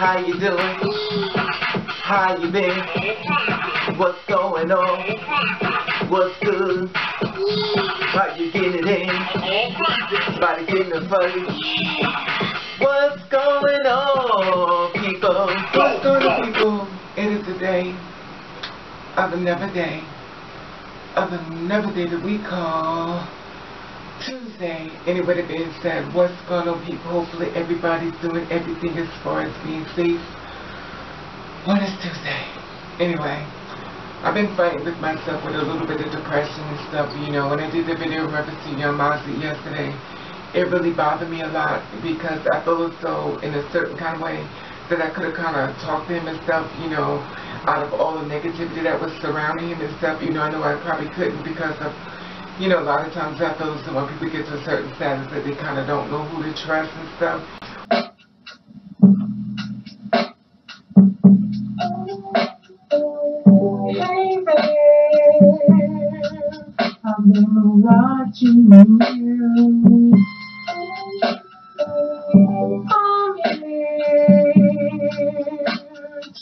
How you doing? How you been? What's going on? What's good? How you getting in? Body getting fight. What's going on, people? What's going on, people? It is the day of another day of another day that we call Tuesday. That being said, what's going on, people? Hopefully, everybody's doing everything as far as being safe on this Tuesday. Anyway, I've been fighting with myself with a little bit of depression and stuff. You know, when I did the video reference to Yung Mazi yesterday, it really bothered me a lot because I feel as though, in a certain kind of way, that I could have kind of talked to him and stuff, you know, out of all the negativity that was surrounding him and stuff. You know, I know I probably couldn't because of you know, a lot of times I feel when people get to a certain status that they kind of don't know who to trust and stuff.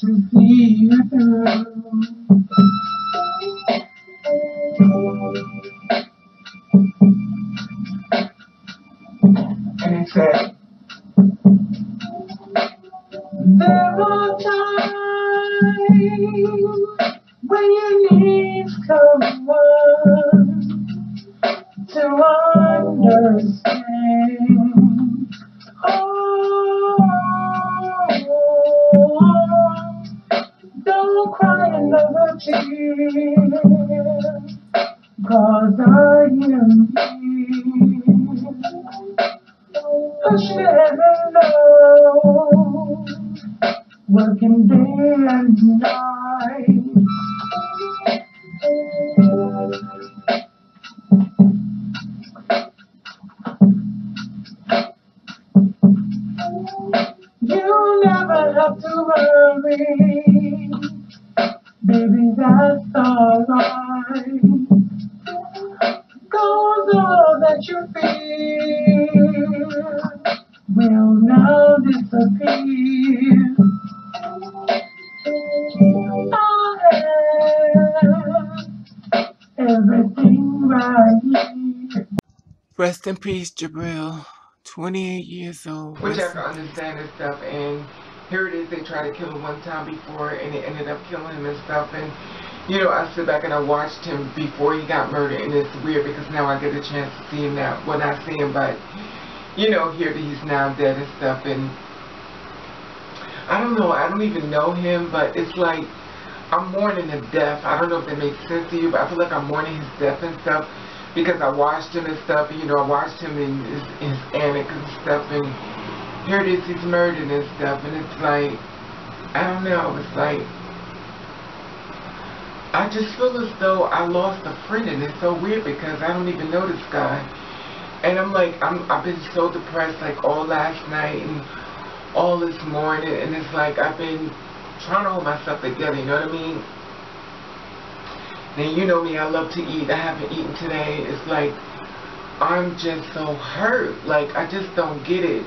To see you. To understand. Oh, don't cry another I am here. Know, working day and night. Baby, that's alright. Cause all that you feel will now disappear. I have everything right here. Rest in peace, Jabril. 28 years old. Which I can understand and stuff. And here it is, they tried to kill him one time before and they ended up killing him and stuff. And, you know, I sit back and I watched him before he got murdered. And it's weird because now I get a chance to see him now. Well, not see him, but, you know, here that he's now dead and stuff. And I don't know, I don't even know him, but it's like I'm mourning his death. I don't know if that makes sense to you, but I feel like I'm mourning his death and stuff because I watched him and stuff. You know, I watched him in his, his antics and stuff, and here it is, he's murdered and stuff, and it's like, I don't know, it's like, I just feel as though I lost a friend, and it's so weird because I don't even know this guy. And I'm like, I'm, I've been so depressed like all last night and all this morning, and it's like I've been trying to hold myself together, you know what I mean? And you know me, I love to eat. I haven't eaten today. It's like, I'm just so hurt. Like, I just don't get it.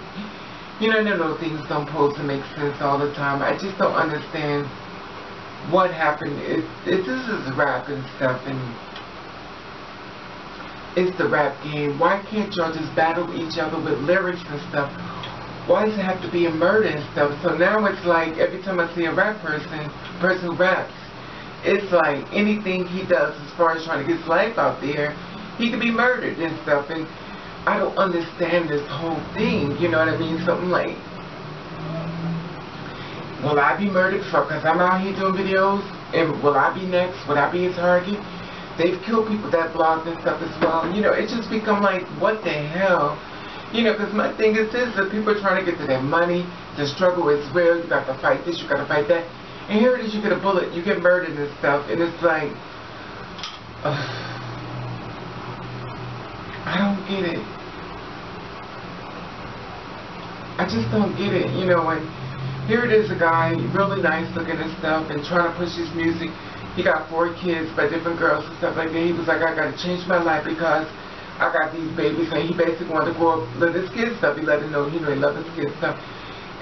You know, no, no, things don't supposed to make sense all the time. I just don't understand what happened. It, it, this is rap and stuff, and it's the rap game. Why can't y'all just battle each other with lyrics and stuff? Why does it have to be a murder and stuff? So now it's like every time I see a rap person, person who raps, it's like anything he does as far as trying to get his life out there, he could be murdered and stuff. And I don't understand this whole thing. You know what I mean? Something like, will I be murdered for because I'm out here doing videos? And will I be next? Will I be a target? They've killed people that blogged and stuff as well. You know, it's just become like, what the hell? You know, because my thing is this, that people are trying to get to their money. The struggle is real. You got to fight this, you got to fight that. And here it is, you get a bullet, you get murdered and stuff. And it's like, uh, I don't get it. I just don't get it, you know, and here it is, a guy, really nice looking and stuff, and trying to push his music. He got four kids by different girls and stuff like that. He was like, I gotta change my life because I got these babies, and he basically wanted to grow up, love his kids stuff. He let them know, he loved his kids stuff.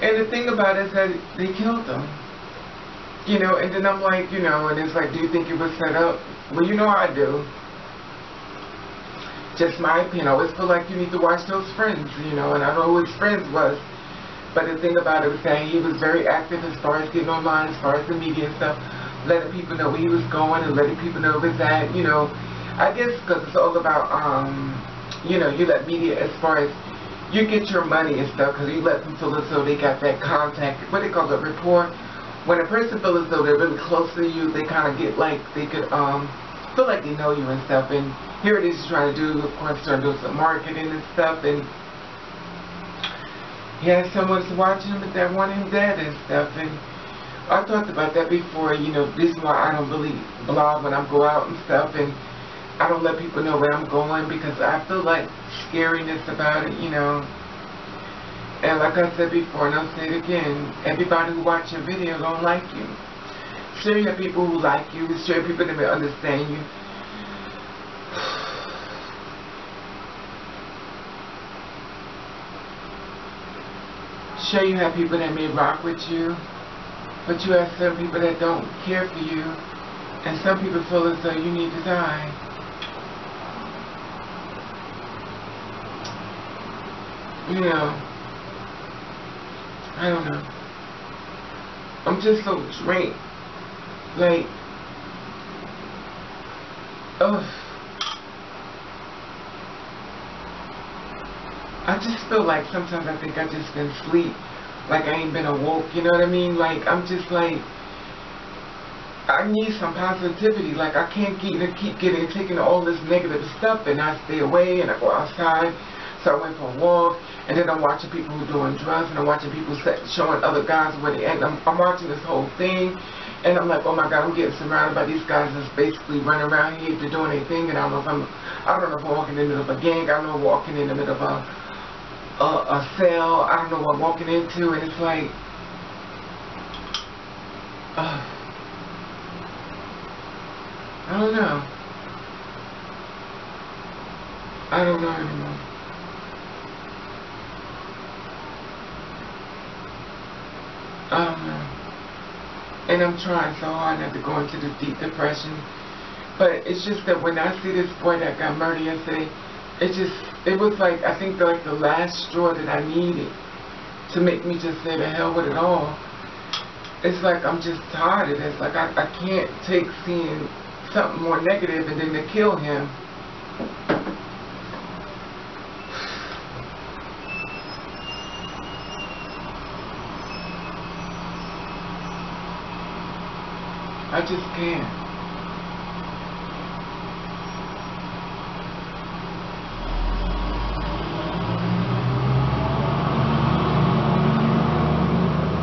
And the thing about it is that they killed him. You know, and then I'm like, you know, and it's like, do you think it was set up? Well, you know I do. Just my opinion. I always feel like you need to watch those friends, you know, and I know who his friends was. But the thing about it was that he was very active as far as getting online, as far as the media and stuff, letting people know where he was going and letting people know where he's at, you know. I guess because it's all about, um, you know, you let media as far as you get your money and stuff because you let them feel as though they got that contact, what they call it, rapport. When a person feels as though they're really close to you, they kind of get like, they could um, feel like they know you and stuff. And here it is trying to do, of course, trying to do some marketing and stuff. And he has someone watching him that want him dead and stuff. And I talked about that before, you know, this is why I don't really blog when I go out and stuff. And I don't let people know where I'm going because I feel like scariness about it, you know. And like I said before, and I'll say it again, everybody who watch your video don't like you. Sure you have people who like you, sure people that may understand you. Sure you have people that may rock with you, but you have some people that don't care for you, and some people feel as though you need to die. you know, I don't know. I'm just so drained. Like, ugh. I just feel like sometimes I think I just been asleep. Like I ain't been awoke, you know what I mean? Like, I'm just like, I need some positivity. Like, I can't keep, keep getting, taking all this negative stuff and I stay away and I go outside. So I went for a walk and then I'm watching people who doing drugs, and I'm watching people set, showing other guys where they end. I'm, I'm watching this whole thing, and I'm like, oh my God, I'm getting surrounded by these guys that's basically running around here. They're doing anything, and I don't know if I'm, I don't know if I'm walking in the middle of a gang. I don't know if I'm walking in the middle of a, a, a cell. I don't know what I'm walking into, and it's like, uh, I don't know. I don't know anymore. Um, and I'm trying so hard not to go into the deep depression. But it's just that when I see this boy that got murdered yesterday, it just, it was like, I think like the last straw that I needed to make me just say the hell with it all. It's like I'm just tired of this. Like I, I can't take seeing something more negative and then to kill him. I just can't.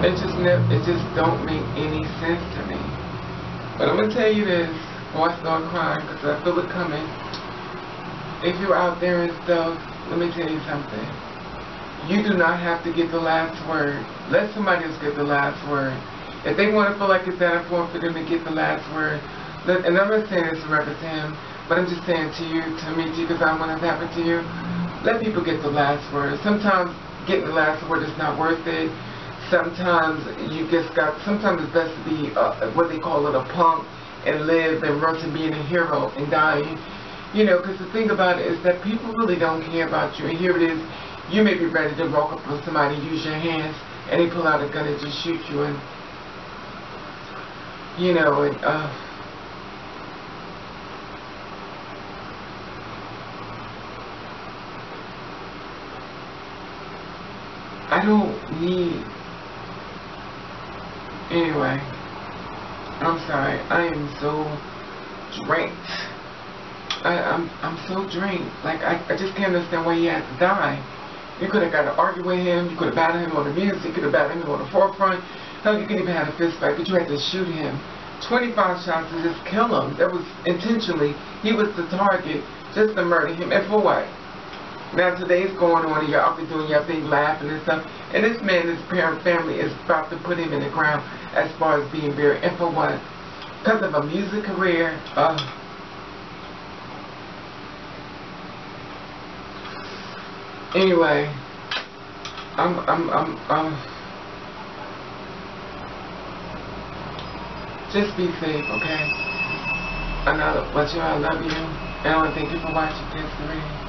It just never, it just don't make any sense to me. But I'm gonna tell you this before I start crying, because I feel it coming. If you're out there and stuff, let me tell you something. You do not have to get the last word. Let somebody else get the last word. If they want to feel like it's that important for them to get the last word, and I'm not saying this to to him, but I'm just saying to you, to me, to you, because I want it to happen to you, let people get the last word. Sometimes getting the last word is not worth it. Sometimes you just got, sometimes it's best to be uh, what they call it a punk and live and run to being a hero and dying. You know, because the thing about it is that people really don't care about you. And here it is, you may be ready to walk up on somebody, use your hands, and they pull out a gun and just shoot you. And you know, and, uh, I don't need, anyway, I'm sorry, I am so drained. I, I'm, I'm so drained. Like, I, I just can't understand why he had to die. You could have got to argue with him, you could have battled him on the music, you could have battled him on the forefront, Hell, you could even have a fist fight, but you had to shoot him. 25 shots to just kill him. That was intentionally. He was the target just to murder him. And for what? Now today's going on and you're out there doing your thing, laughing and stuff. And this man, his parent family is about to put him in the ground as far as being buried. And for what? Because of a music career. Anyway, I'm, I'm, I'm, I'm just be safe, okay? I, but y'all, I love you. And I want to thank you for watching Desiree.